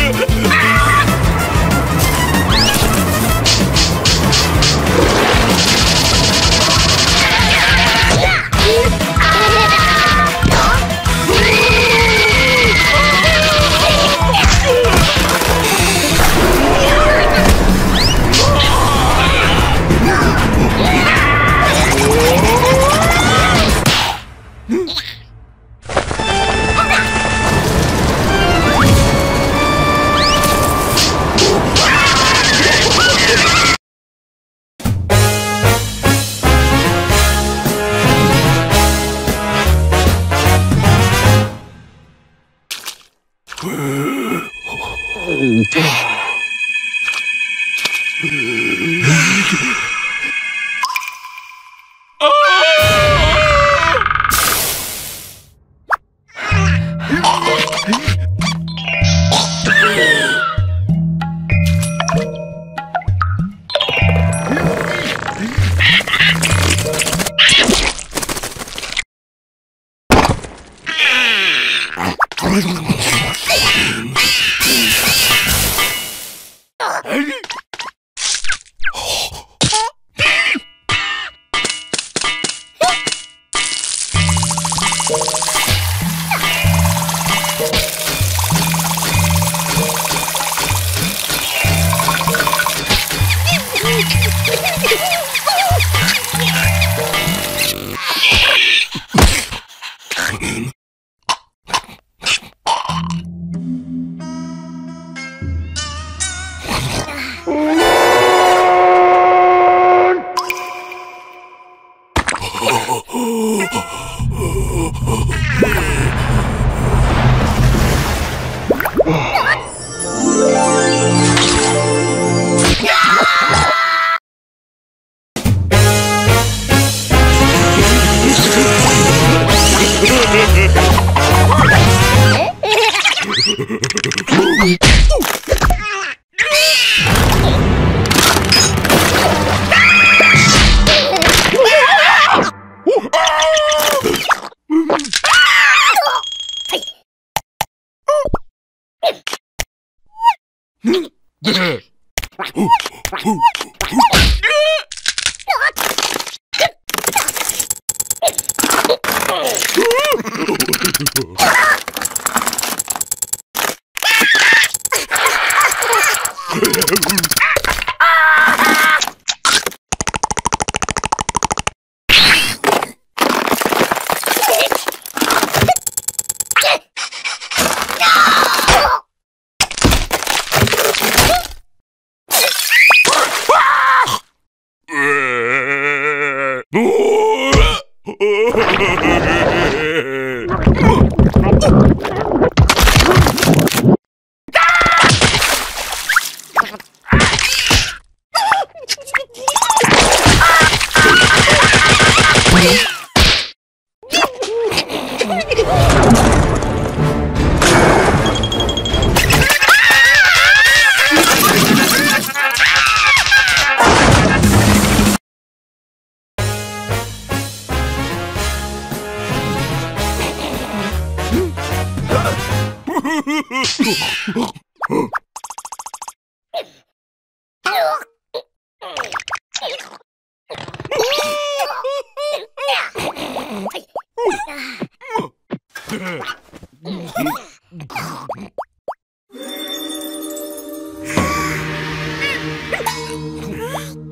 Yeah.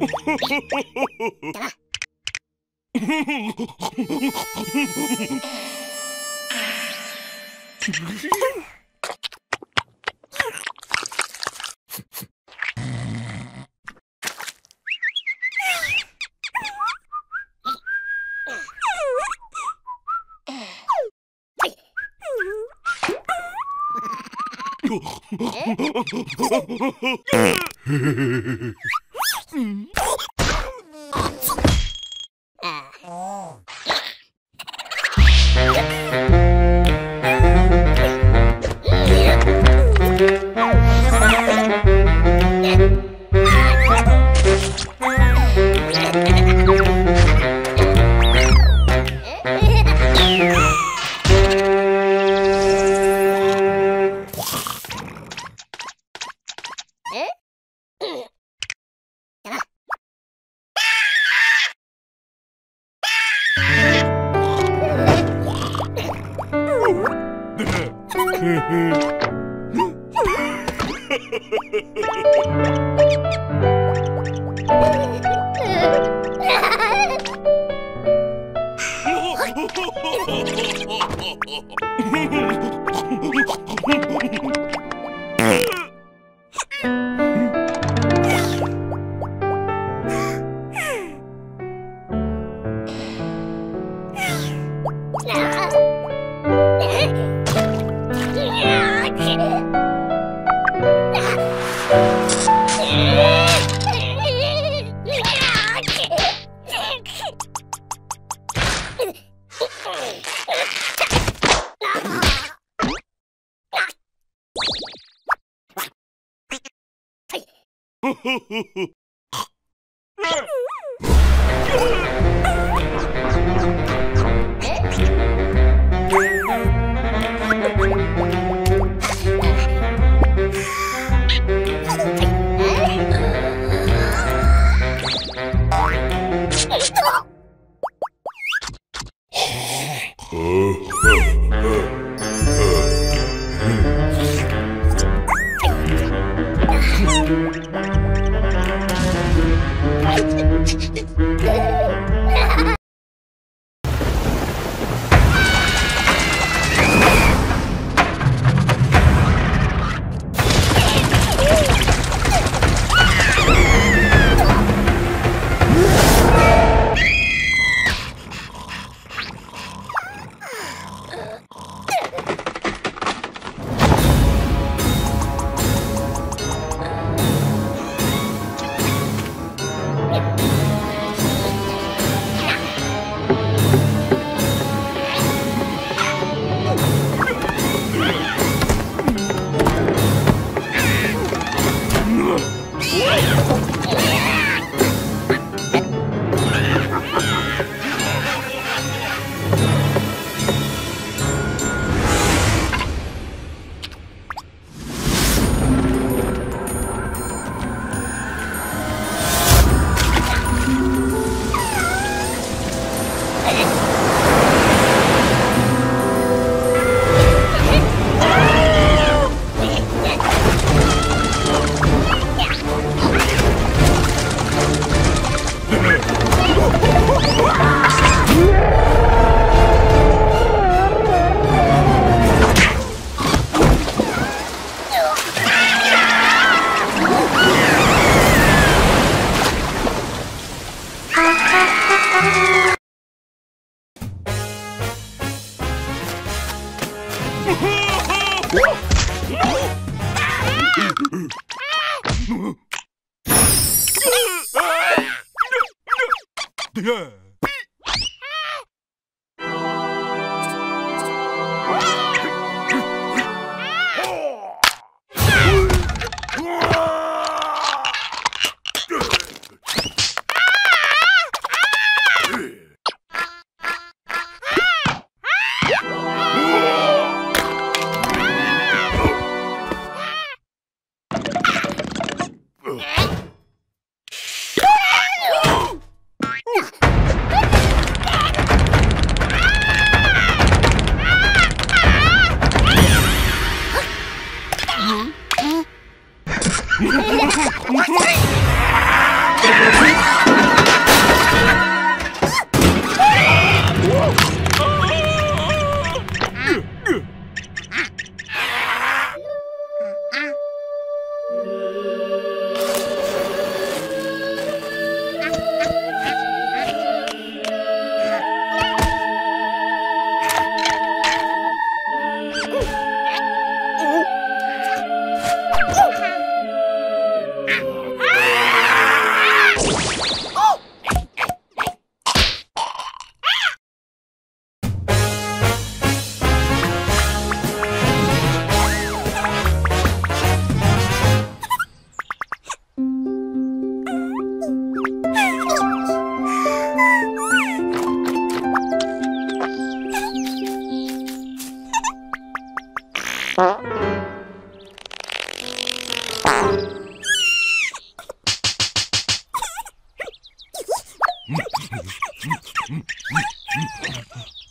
えっ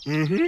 Mm-hmm.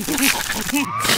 ハハハハ!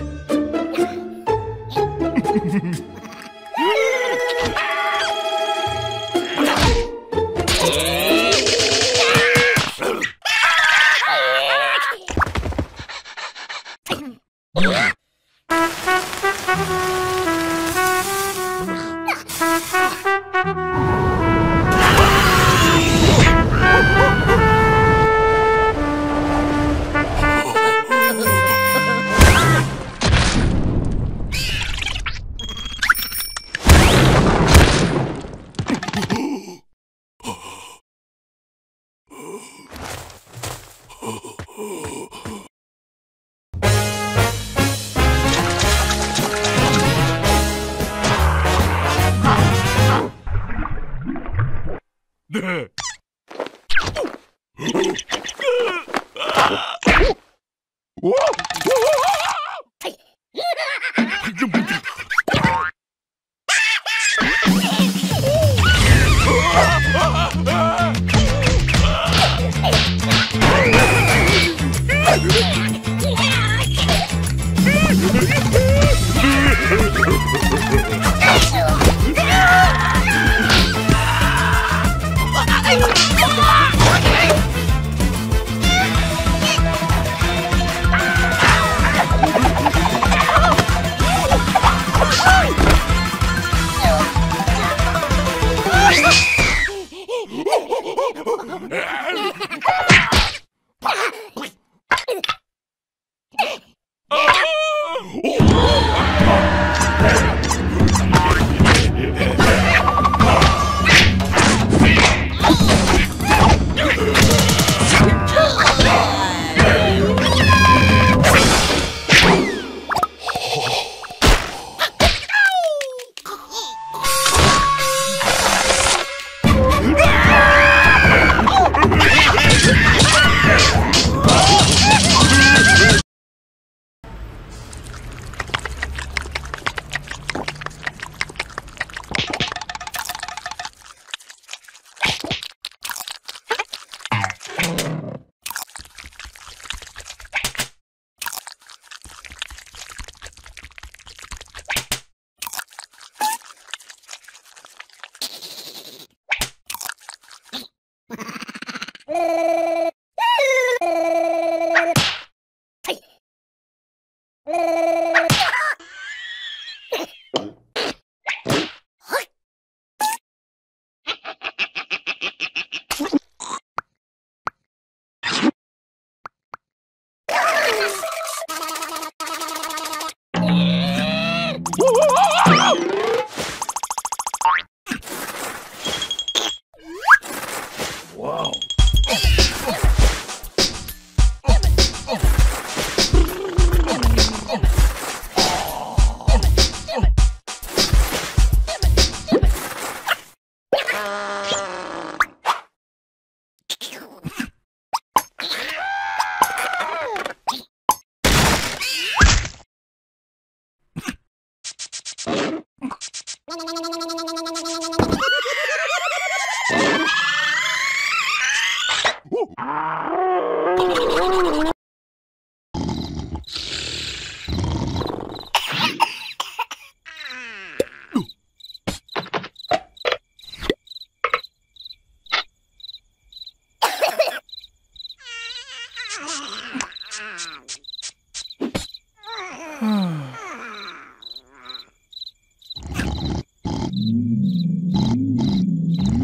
Ha ha ha. Thank you.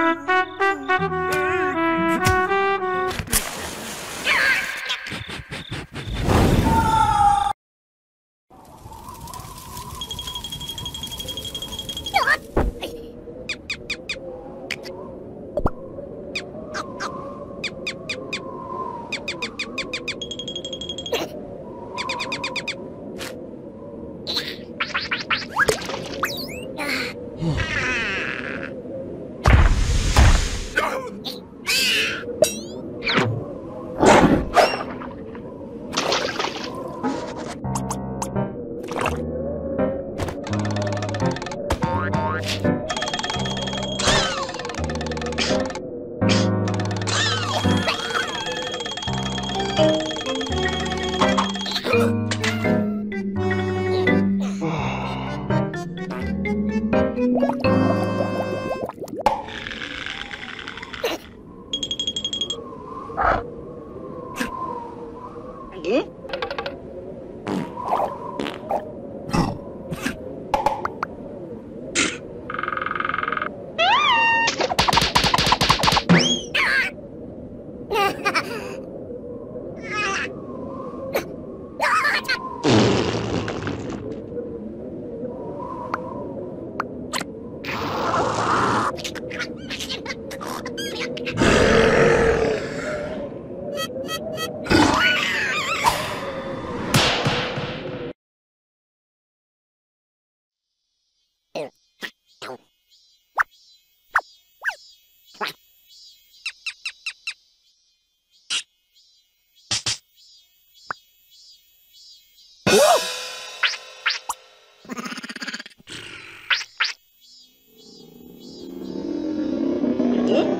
Uh-huh. aqui.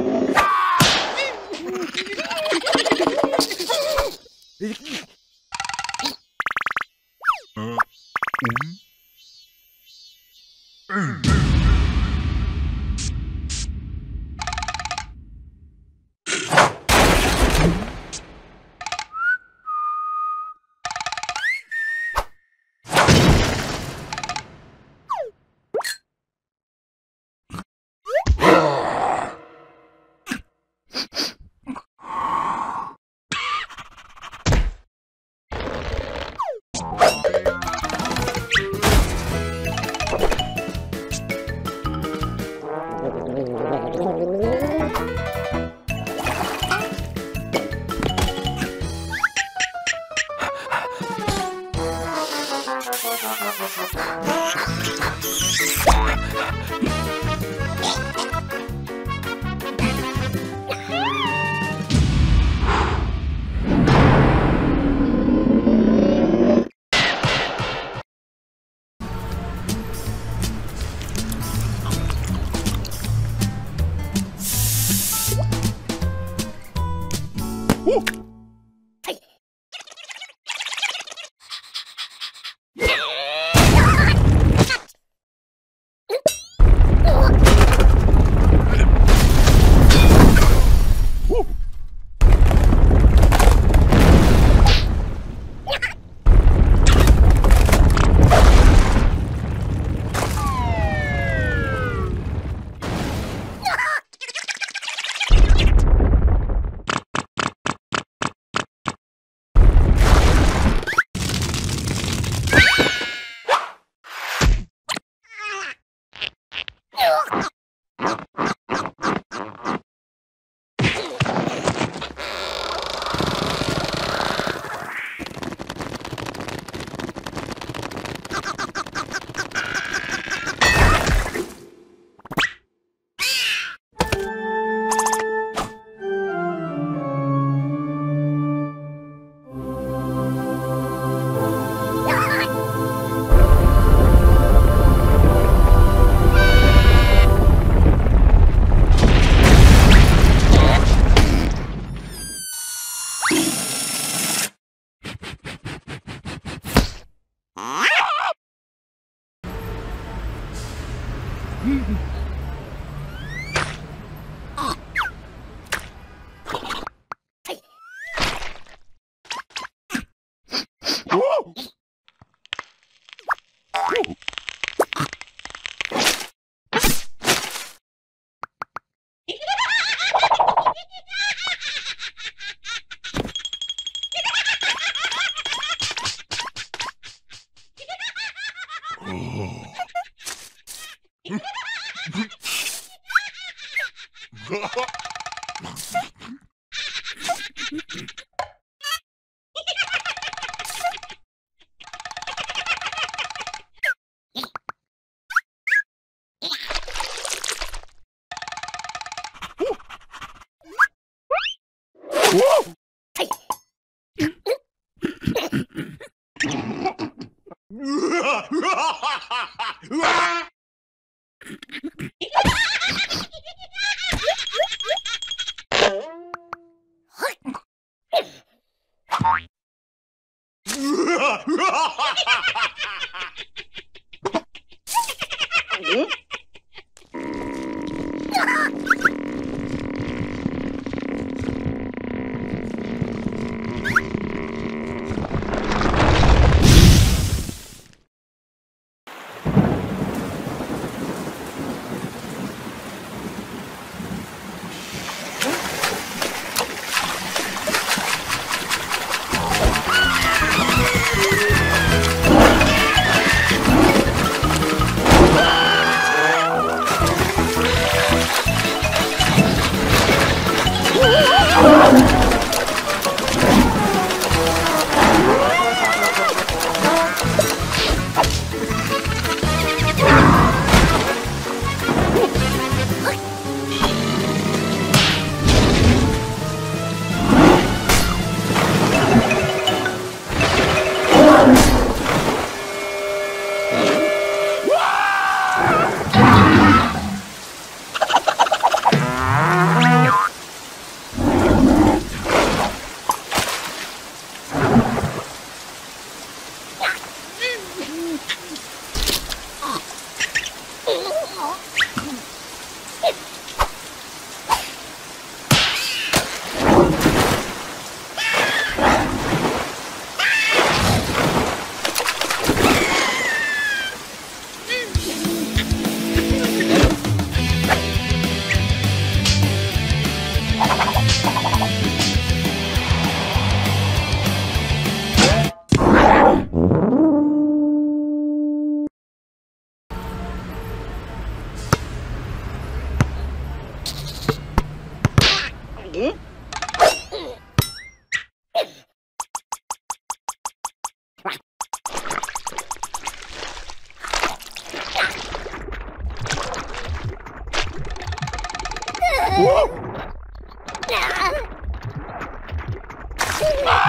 Ah!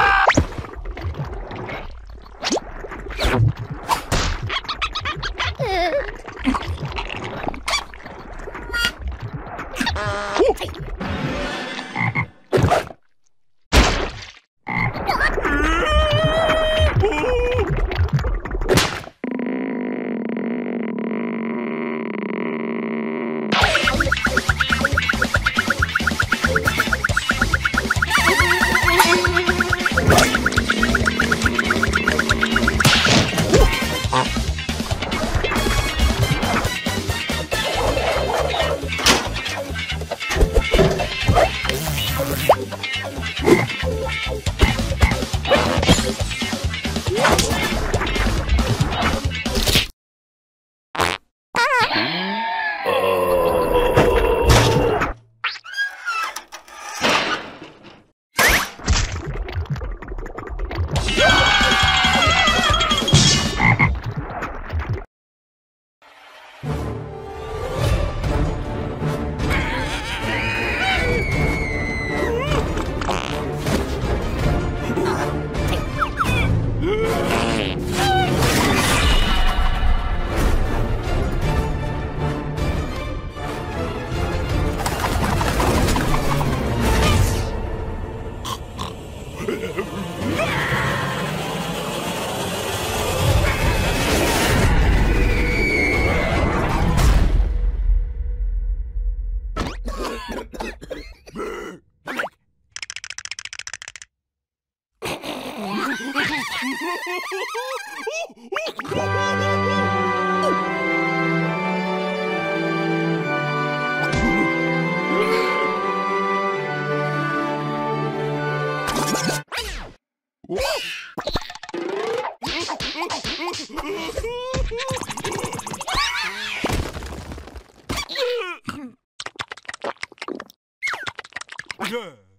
Good.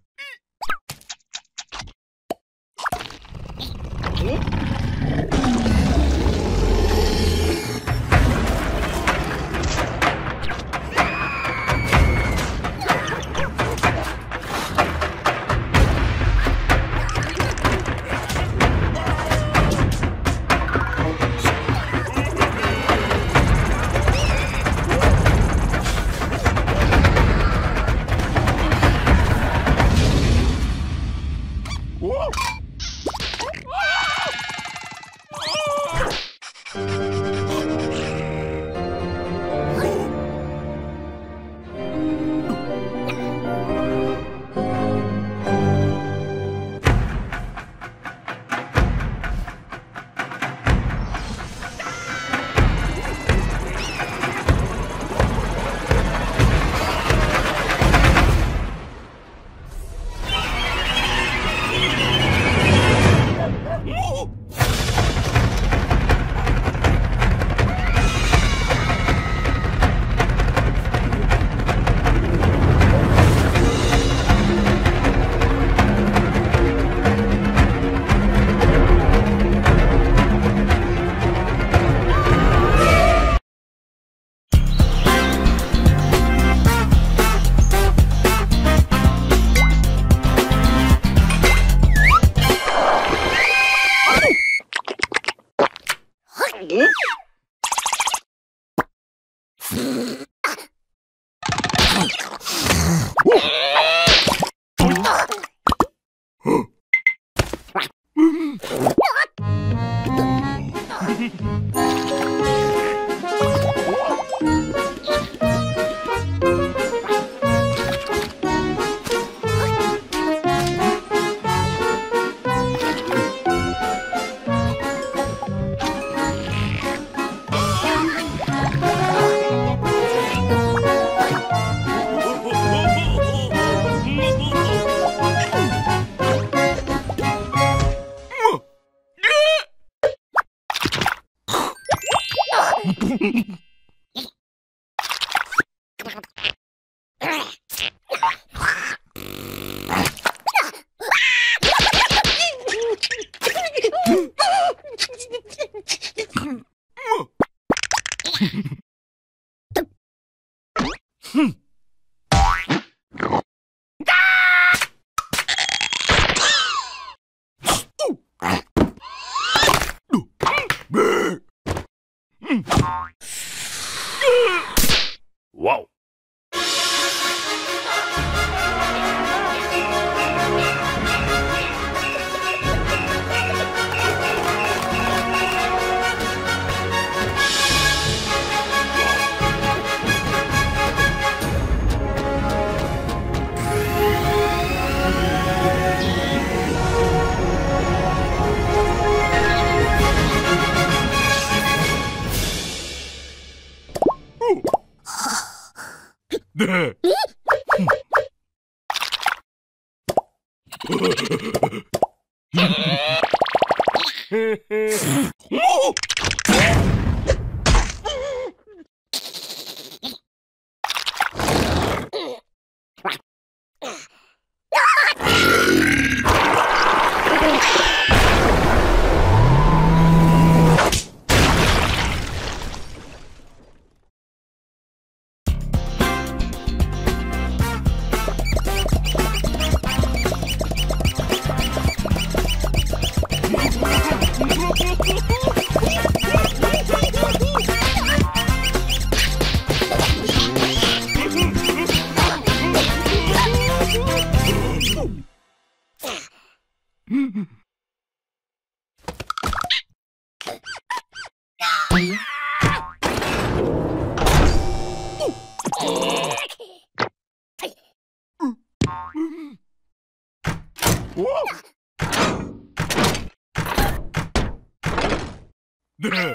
Duh!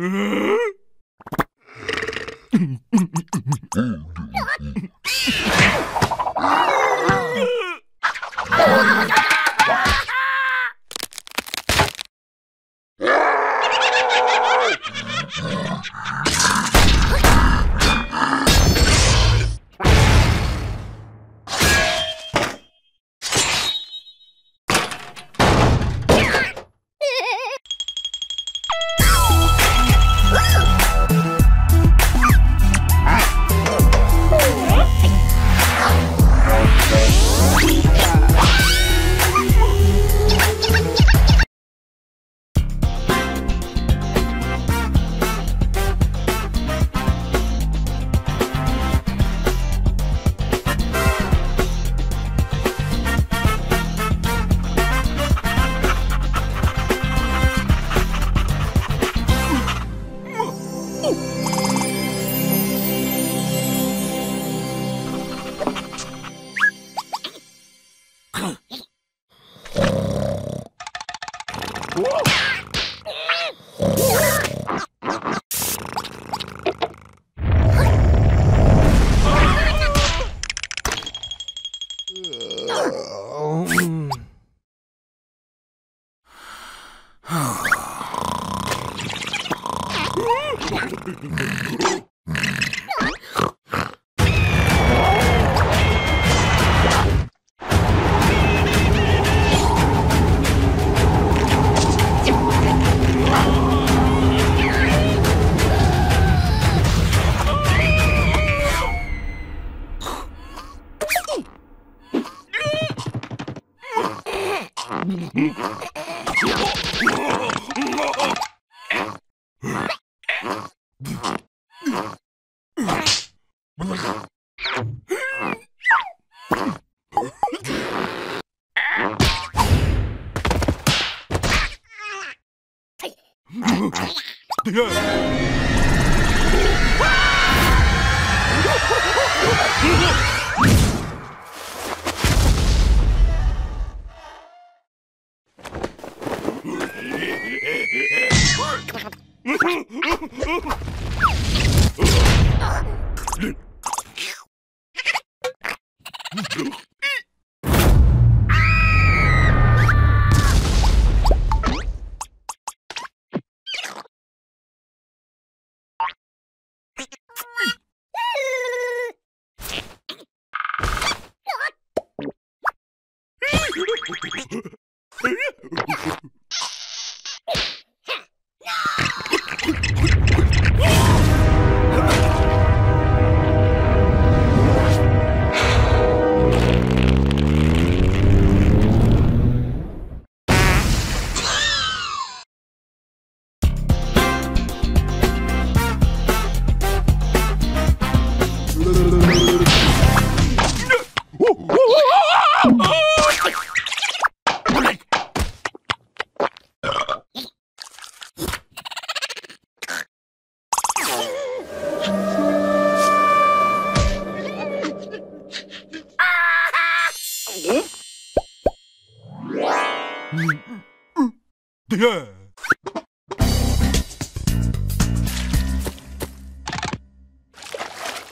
Huh?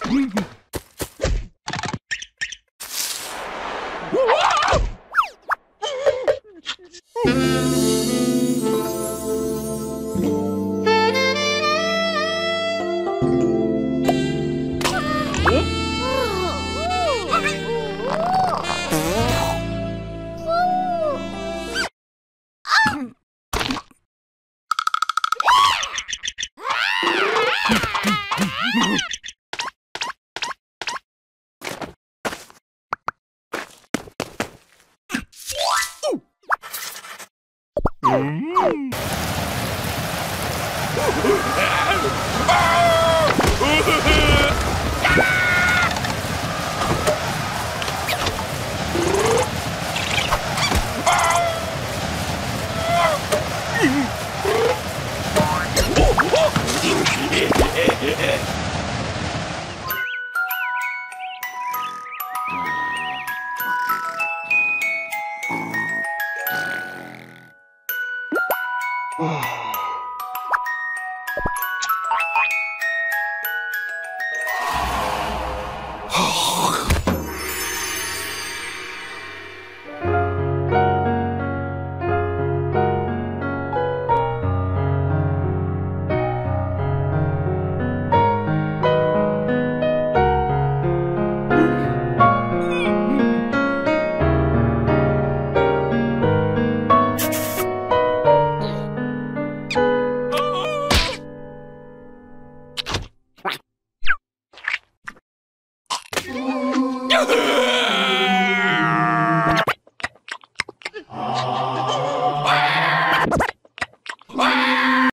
Mm-hmm.